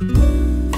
you